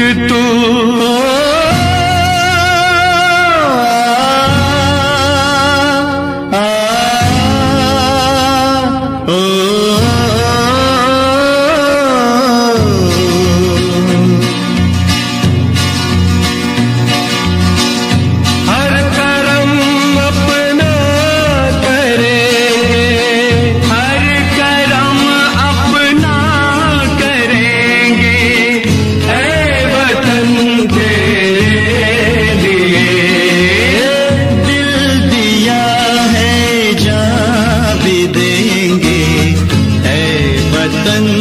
तू tan